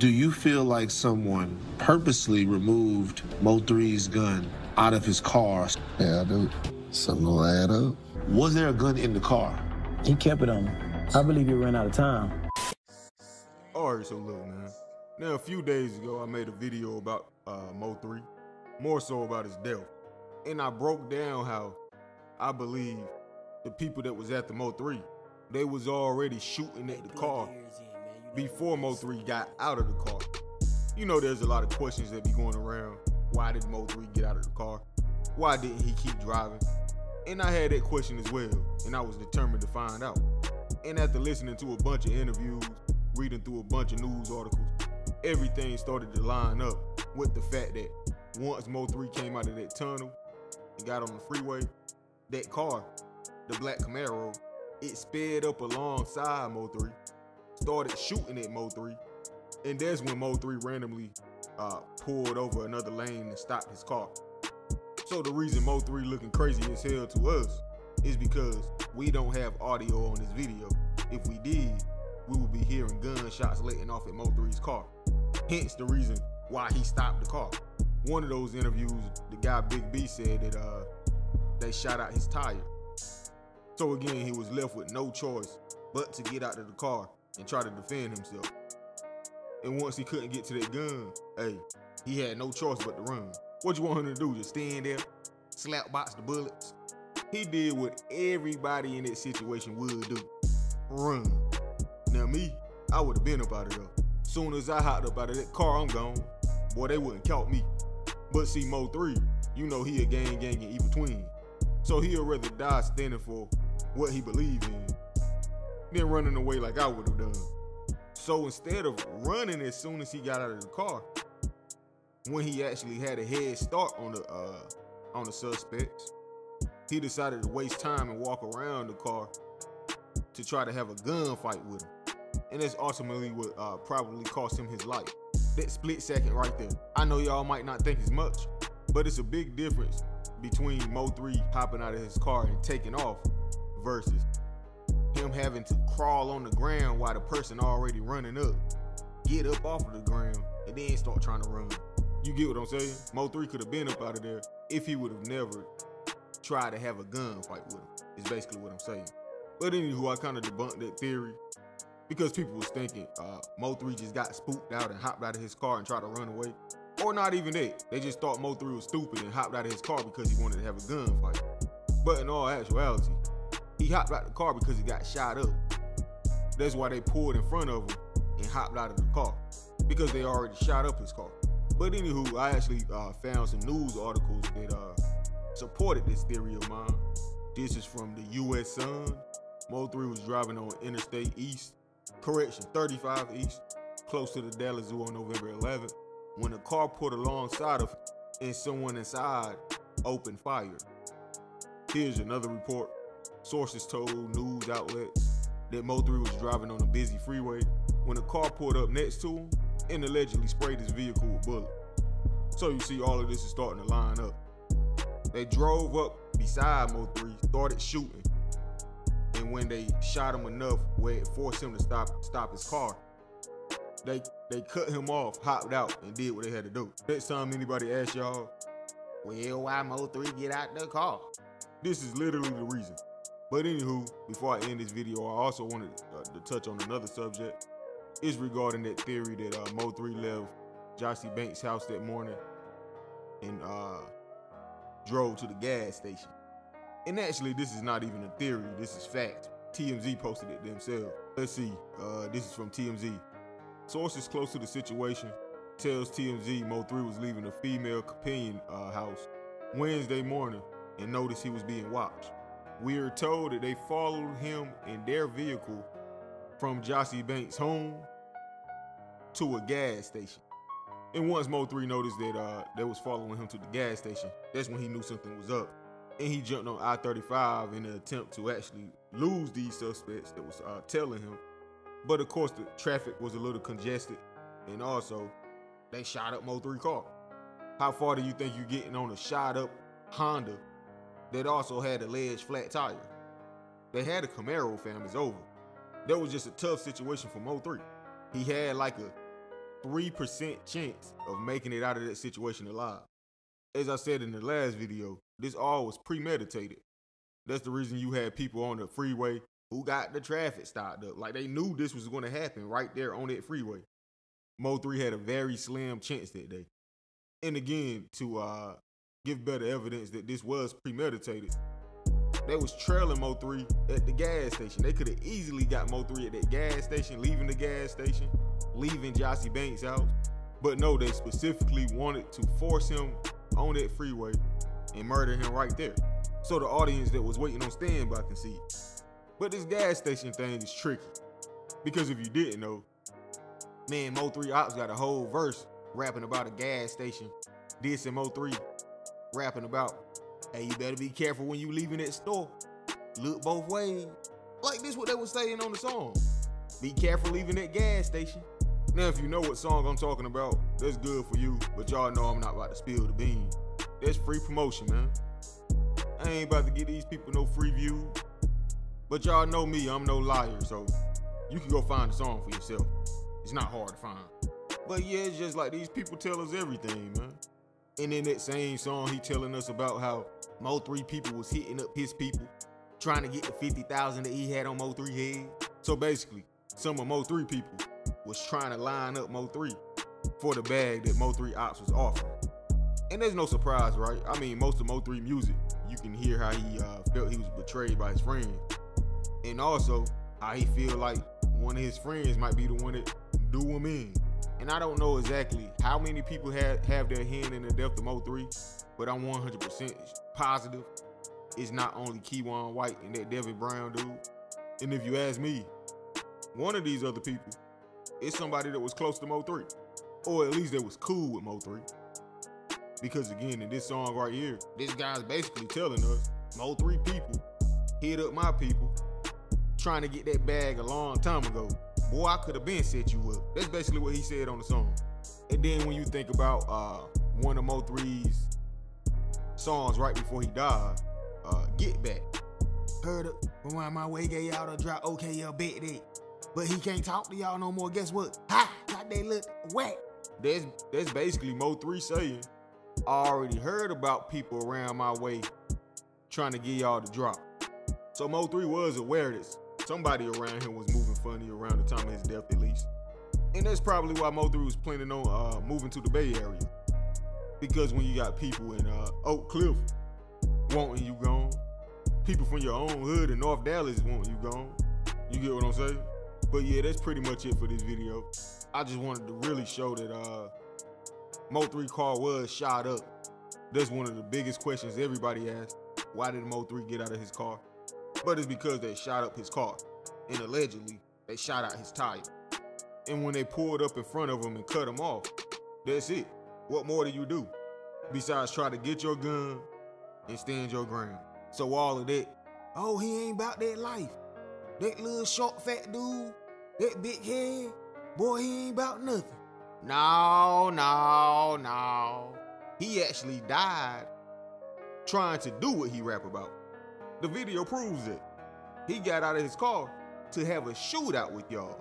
Do you feel like someone purposely removed Mo3's gun out of his car? Yeah, I do. Something will add up. Was there a gun in the car? He kept it on him. I believe he ran out of time. All right, so look, man. Now, a few days ago, I made a video about uh, Mo3, more so about his death. And I broke down how I believe the people that was at the Mo3, they was already shooting at the car before Mo3 got out of the car. You know, there's a lot of questions that be going around. Why did Mo3 get out of the car? Why didn't he keep driving? And I had that question as well, and I was determined to find out. And after listening to a bunch of interviews, reading through a bunch of news articles, everything started to line up with the fact that once Mo3 came out of that tunnel and got on the freeway, that car, the black Camaro, it sped up alongside Mo3, started shooting at Mo3, and that's when Mo3 randomly uh, pulled over another lane and stopped his car. So the reason Mo3 looking crazy as hell to us is because we don't have audio on this video. If we did, we would be hearing gunshots letting off at Mo3's car. Hence the reason why he stopped the car. One of those interviews, the guy Big B said that uh, they shot out his tire. So again, he was left with no choice but to get out of the car and try to defend himself. And once he couldn't get to that gun, hey, he had no choice but to run. What you want him to do? Just stand there, slap box the bullets? He did what everybody in that situation would do. Run. Now me, I would have been up out of there. Soon as I hopped up out of that car, I'm gone. Boy, they wouldn't count me. But see, Mo3, you know he a gang gang in between. So he'll rather die standing for what he believe in than running away like I would have done. So instead of running as soon as he got out of the car, when he actually had a head start on the uh, on the suspects, he decided to waste time and walk around the car to try to have a gunfight with him. And that's ultimately what uh, probably cost him his life. That split second right there. I know y'all might not think it's much, but it's a big difference between Mo3 hopping out of his car and taking off versus him having to crawl on the ground while the person already running up, get up off of the ground, and then start trying to run. You get what I'm saying? Mo3 could have been up out of there if he would have never tried to have a gun fight with him, is basically what I'm saying. But anywho, I kind of debunked that theory because people was thinking uh, Mo3 just got spooked out and hopped out of his car and tried to run away. Or not even that. They just thought Mo3 was stupid and hopped out of his car because he wanted to have a gunfight. But in all actuality, he hopped out the car because he got shot up. That's why they pulled in front of him and hopped out of the car because they already shot up his car. But anywho, I actually uh, found some news articles that uh, supported this theory of mine. This is from the U.S. Sun. Mo3 was driving on Interstate East, correction, 35 East, close to the Dallas Zoo on November 11th, when a car pulled alongside of him and someone inside opened fire. Here's another report. Sources told news outlets that Mo3 was driving on a busy freeway when a car pulled up next to him and allegedly sprayed his vehicle with bullets. So you see all of this is starting to line up. They drove up beside Mo3, started shooting, and when they shot him enough where it forced him to stop stop his car, they they cut him off, hopped out, and did what they had to do. Next time anybody asks y'all, well, why Mo3 get out the car? This is literally the reason. But anywho, before I end this video, I also wanted uh, to touch on another subject. Is regarding that theory that uh, Mo3 left Jossie Banks' house that morning and uh, drove to the gas station. And actually, this is not even a theory. This is fact. TMZ posted it themselves. Let's see. Uh, this is from TMZ. Sources close to the situation tells TMZ Mo3 was leaving a female companion uh, house Wednesday morning and noticed he was being watched. We are told that they followed him in their vehicle from Jossie Banks' home to a gas station. And once Mo3 noticed that uh, they was following him to the gas station, that's when he knew something was up. And he jumped on I-35 in an attempt to actually lose these suspects that was uh, telling him. But of course, the traffic was a little congested. And also, they shot up Mo3 car. How far do you think you're getting on a shot up Honda that also had a ledge flat tire? They had a Camaro fam, over. That was just a tough situation for Mo3. He had like a 3% chance of making it out of that situation alive. As I said in the last video, this all was premeditated. That's the reason you had people on the freeway who got the traffic stopped up. Like they knew this was going to happen right there on that freeway. Mo 3 had a very slim chance that day. And again, to uh, give better evidence that this was premeditated, they was trailing Mo 3 at the gas station. They could have easily got Mo 3 at that gas station, leaving the gas station, leaving Jossie Banks' house. But no, they specifically wanted to force him on that freeway and murder him right there. So the audience that was waiting on standby can see it. But this gas station thing is tricky. Because if you didn't know, man, Mo 3 Ops got a whole verse rapping about a gas station. Dissing Mo 3 rapping about, hey, you better be careful when you leaving that store. Look both ways. Like this what they was saying on the song. Be careful leaving that gas station. Now, if you know what song I'm talking about, that's good for you. But y'all know I'm not about to spill the beans. That's free promotion, man. I ain't about to give these people no free view. But y'all know me, I'm no liar, so you can go find the song for yourself. It's not hard to find. But yeah, it's just like these people tell us everything, man. And in that same song, he telling us about how Mo 3 people was hitting up his people, trying to get the 50,000 that he had on Mo 3 head. So basically, some of Mo 3 people was trying to line up Mo 3 for the bag that Mo 3 Ops was offering. And there's no surprise, right? I mean, most of Mo 3 music, you can hear how he uh, felt he was betrayed by his friends. And also, how he feel like one of his friends might be the one that do him in. And I don't know exactly how many people have, have their hand in the death of Mo 3, but I'm 100% positive it's not only Kewon White and that Devin Brown dude. And if you ask me, one of these other people is somebody that was close to Mo 3, or at least that was cool with Mo 3. Because again, in this song right here, this guy's basically telling us Mo 3 people hit up my people trying to get that bag a long time ago. Boy, I could have been set you up. That's basically what he said on the song. And then when you think about uh, one of Mo 3's songs right before he died, uh, Get Back. Heard it, around my way, gave y'all a drop, okay, yeah, bet that. But he can't talk to y'all no more. Guess what? Ha! Got they look wet. That's that's basically Mo 3 saying, I already heard about people around my way trying to get y'all to drop. So Mo 3 was aware that somebody around him was moving funny around the time of his death at least. And that's probably why Mo 3 was planning on uh, moving to the Bay Area. Because when you got people in uh, Oak Cliff wanting you gone, people from your own hood in North Dallas wanting you gone. You get what I'm saying? But yeah, that's pretty much it for this video. I just wanted to really show that uh, Mo 3 car was shot up. That's one of the biggest questions everybody asks. Why did Mo 3 get out of his car? But it's because they shot up his car. And allegedly, they shot out his tire. And when they pulled up in front of him and cut him off, that's it. What more do you do? Besides try to get your gun and stand your ground. So all of that, oh, he ain't about that life. That little short fat dude, that big head, boy, he ain't about nothing. No, no, no. He actually died trying to do what he rap about. The video proves it. He got out of his car to have a shootout with y'all.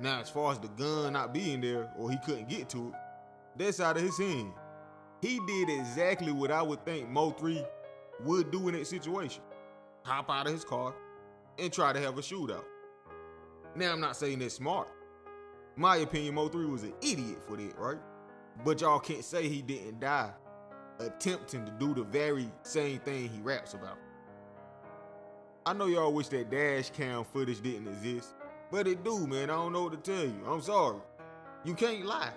Now, as far as the gun not being there or he couldn't get to it, that's out of his hand. He did exactly what I would think Mo 3 would do in that situation. Hop out of his car and try to have a shootout. Now, I'm not saying that's smart. My opinion, Mo 3 was an idiot for that, right? But y'all can't say he didn't die attempting to do the very same thing he raps about. I know y'all wish that dash cam footage didn't exist, but it do, man. I don't know what to tell you. I'm sorry. You can't lie.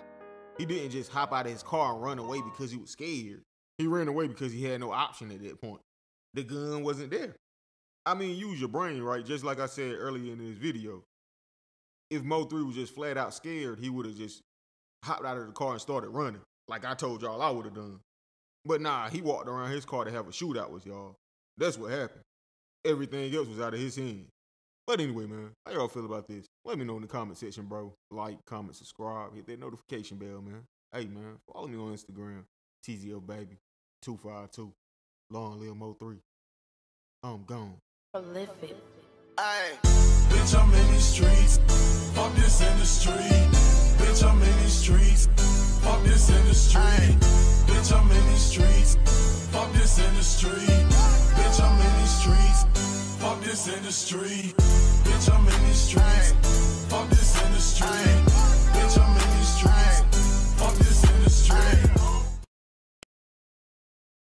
He didn't just hop out of his car and run away because he was scared. He ran away because he had no option at that point. The gun wasn't there. I mean, use your brain, right? Just like I said earlier in this video. If Mo 3 was just flat out scared, he would have just hopped out of the car and started running, like I told y'all I would have done. But nah, he walked around his car to have a shootout with y'all. That's what happened. Everything else was out of his hand. But anyway, man, how y'all feel about this? Let me know in the comment section, bro. Like, comment, subscribe, hit that notification bell, man. Hey, man, follow me on Instagram, TeezyFBaby 252. Long live Mo 3. I'm gone. Prolific. Ay. Bitch, I'm in these streets. Fuck this industry. Bitch, I'm in these streets. Fuck this industry. Bitch, I'm in these streets. Fuck this industry. This industry. Bitch, I'm in the streets. Fuck this industry.